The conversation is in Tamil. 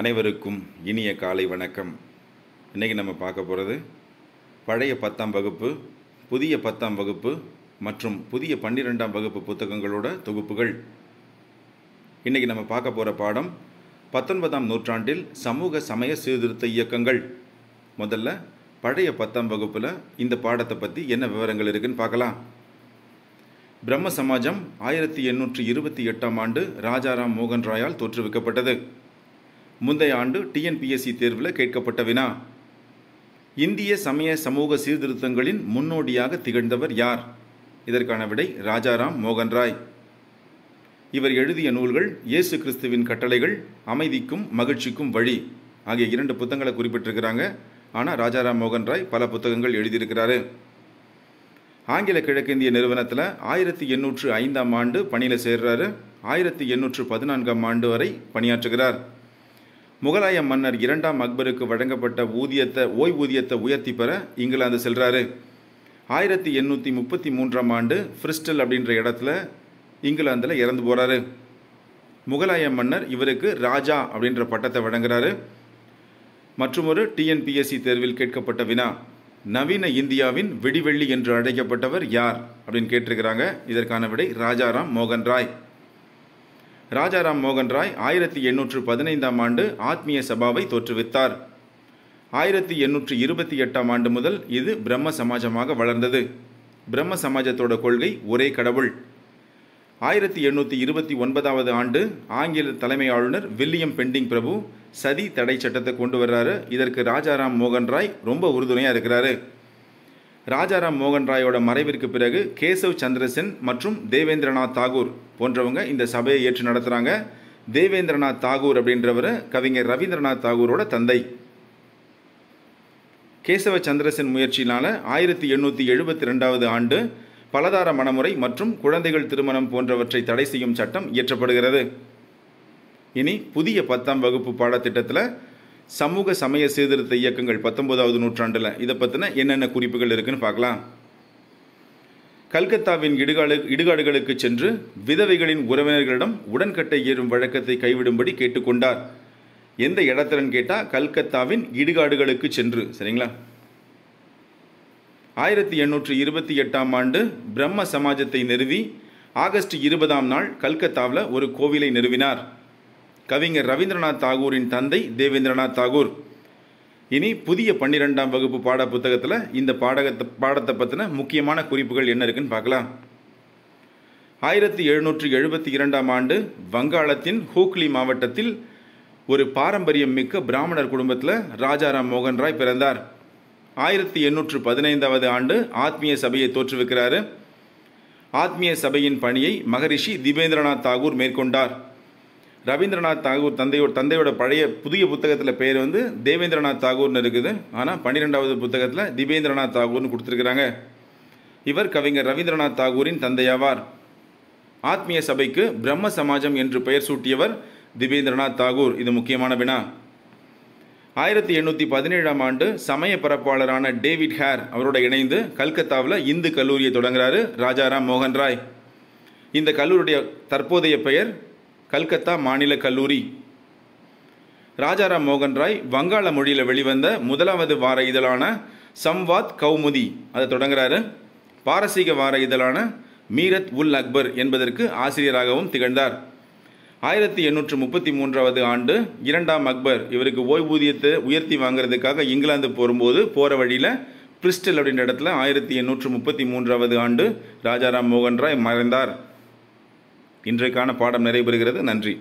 அனைவருக்கும் இனிய காலை வணக்கம். இன்றைக்கி நம்ம பார்க்க போகிறது பழைய பத்தாம் வகுப்பு புதிய பத்தாம் வகுப்பு மற்றும் புதிய பன்னிரெண்டாம் வகுப்பு புத்தகங்களோட தொகுப்புகள். இன்றைக்கி நம்ம பார்க்க போகிற பாடம் பத்தொன்பதாம் நூற்றாண்டில் சமூக சமய சீர்திருத்த இயக்கங்கள். முதல்ல பழைய பத்தாம் வகுப்பில் இந்த பாடத்தை பற்றி என்ன விவரங்கள் இருக்குன்னு பார்க்கலாம். பிரம்ம சமாஜம் ஆயிரத்தி எண்ணூற்றி இருபத்தி எட்டாம் ஆண்டு ராஜாராம் மோகன் ராயால் தோற்றுவிக்கப்பட்டது. முந்தைய ஆண்டு டிஎன்பிஎஸ்சி தேர்வில் கேட்கப்பட்ட வினா இந்திய சமய சமூக சீர்திருத்தங்களின் முன்னோடியாக திகழ்ந்தவர் யார்? இதற்கான விடை ராஜாராம் மோகன் ராய். இவர் எழுதிய நூல்கள் இயேசு கிறிஸ்துவின் கட்டளைகள் அமைதிக்கும் மகிழ்ச்சிக்கும் வழி ஆகிய இரண்டு புத்தகங்களை குறிப்பிட்டிருக்கிறாங்க. ஆனால் ராஜாராம் மோகன் ராய் பல புத்தகங்கள் எழுதியிருக்கிறாரு. ஆங்கில கிழக்கிந்திய நிறுவனத்தில் ஆயிரத்தி எண்ணூற்று ஐந்தாம் ஆண்டு பணியில் சேர்றாரு. ஆயிரத்தி எண்ணூற்று பதினான்காம் ஆண்டு வரை பணியாற்றுகிறார். முகலாய மன்னர் இரண்டாம் அக்பருக்கு வழங்கப்பட்ட ஊதியத்தை ஓய்வூதியத்தை உயர்த்தி பெற இங்கிலாந்து செல்கிறாரு ஆயிரத்தி எண்ணூற்றி முப்பத்தி மூன்றாம் ஆண்டு ஃப்ரிஸ்டல் அப்படின்ற இடத்துல இங்கிலாந்தில் இறந்து போகிறாரு முகலாய மன்னர் இவருக்கு ராஜா அப்படின்ற பட்டத்தை வழங்குறாரு. ஒரு டிஎன்பிஎஸ்சி தேர்வில் கேட்கப்பட்ட வினா நவீன இந்தியாவின் வெடிவெள்ளி என்று அழைக்கப்பட்டவர் யார் அப்படின்னு கேட்டிருக்கிறாங்க. இதற்கான விடை ராஜாராம் மோகன் ராய். ராஜாராம் மோகன் ராய் ஆயிரத்தி எண்ணூற்று பதினைந்தாம் ஆண்டு ஆத்மீய சபாவை தோற்றுவித்தார். ஆயிரத்தி எண்ணூற்று இருபத்தி எட்டாம் ஆண்டு முதல் இது பிரம்ம சமாஜமாக வளர்ந்தது. பிரம்ம சமாஜத்தோட கொள்கை ஒரே கடவுள். ஆயிரத்தி எண்ணூற்றி இருபத்தி ஒன்பதாவது ஆண்டு ஆங்கில தலைமை ஆளுநர் வில்லியம் பெண்டிங் பிரபு சதி தடை சட்டத்தை கொண்டு வர்றாரு. இதற்கு ராஜாராம் மோகன் ராய் ரொம்ப உறுதுணையாக இருக்கிறாரு. ராஜாராம் மோகன் ராயோட மறைவிற்கு பிறகு கேசவ் சந்திரசென் மற்றும் தேவேந்திரநாத் தாகூர் போன்றவங்க இந்த சபையை ஏற்று நடத்துகிறாங்க தேவேந்திரநாத் தாகூர் அப்படின்றவர் கவிஞர் ரவீந்திரநாத் தாகூரோட தந்தை. கேசவ சந்திரசென் முயற்சியினால் ஆயிரத்தி எண்ணூற்றி எழுபத்தி ரெண்டாவது ஆண்டு பலதார மணமுறை மற்றும் குழந்தைகள் திருமணம் போன்றவற்றை தடை செய்யும் சட்டம் இயற்றப்படுகிறது. இனி புதிய பத்தாம் வகுப்பு பாடத்திட்டத்தில் சமூக சமய சீர்திருத்த இயக்கங்கள் பத்தொன்பதாவது நூற்றாண்டில் இதை பற்றின என்னென்ன குறிப்புகள் இருக்குதுன்னு பார்க்கலாம். கல்கத்தாவின் இடுகாடு இடுகாடுகளுக்கு சென்று விதவைகளின் உறவினர்களிடம் உடன்கட்டை ஏறும் வழக்கத்தை கைவிடும்படி கேட்டுக்கொண்டார். எந்த இடத்துலன்னு கேட்டால் கல்கத்தாவின் இடுகாடுகளுக்கு சென்று சரிங்களா? ஆயிரத்தி எண்ணூற்று இருபத்தி எட்டாம் ஆண்டு பிரம்ம சமாஜத்தை நிறுவி ஆகஸ்ட் இருபதாம் நாள் கல்கத்தாவில் ஒரு கோவிலை நிறுவினார். கவிஞர் ரவீந்திரநாத் தாகூரின் தந்தை தேவேந்திரநாத் தாகூர். இனி புதிய பன்னிரெண்டாம் வகுப்பு பாட புத்தகத்தில் இந்த பாடகத்தை பாடத்தை பற்றின முக்கியமான குறிப்புகள் என்ன இருக்குன்னு பார்க்கலாம். ஆயிரத்தி எழுநூற்றி எழுபத்தி இரண்டாம் ஆண்டு வங்காளத்தின் ஹூக்லி மாவட்டத்தில் ஒரு பாரம்பரியம் மிக்க பிராமணர் குடும்பத்தில் ராஜாராம் மோகன் ராய் பிறந்தார். ஆயிரத்தி எண்ணூற்று பதினைந்தாவது ஆண்டு ஆத்மீய சபையை தோற்றுவிக்கிறார். ஆத்மீய சபையின் பணியை மகரிஷி திபேந்திரநாத் தாகூர் மேற்கொண்டார். ரவீந்திரநாத் தாகூர் தந்தையோட தந்தையோட பழைய புதிய புத்தகத்தில் பெயர் வந்து தேவேந்திரநாத் தாகூர்னு இருக்குது. ஆனால் பன்னிரெண்டாவது புத்தகத்தில் திபேந்திரநாத் தாகூர்னு கொடுத்துருக்குறாங்க. இவர் கவிஞர் ரவீந்திரநாத் தாகூரின் தந்தையாவார். ஆத்மீய சபைக்கு பிரம்ம சமாஜம் என்று பெயர் சூட்டியவர் திபேந்திரநாத் தாகூர். இது முக்கியமான வினா. ஆயிரத்தி எண்ணூற்றி பதினேழாம் ஆண்டு சமய பரப்பாளரான டேவிட் ஹேர் அவரோட இணைந்து கல்கத்தாவில் இந்து கல்லூரியை தொடங்குறாரு ராஜாராம் மோகன் ராய். இந்த கல்லூரியுடைய தற்போதைய பெயர் கல்கத்தா மாநில கல்லூரி. ராஜாராம் மோகன் ராய் வங்காள மொழியில் வெளிவந்த முதலாவது வார இதழான சம்வாத் கௌமுதி. அதை தொடங்குறாரு. பாரசீக வார இதழான மீரத் உல் அக்பர் என்பதற்கு ஆசிரியராகவும் திகழ்ந்தார். ஆயிரத்தி எண்ணூற்று முப்பத்தி மூன்றாவது ஆண்டு இரண்டாம் அக்பர் இவருக்கு ஓய்வூதியத்தை உயர்த்தி வாங்குறதுக்காக இங்கிலாந்து போகும்போது போகிற வழியில் பிரிஸ்டல் அப்படின்ற இடத்துல ஆயிரத்தி எண்ணூற்று முப்பத்தி மூன்றாவது ஆண்டு ராஜாராம் மோகன் ராய் மறைந்தார். இன்றைக்கான பாடம் நிறைவு பெறுகிறது நன்றி.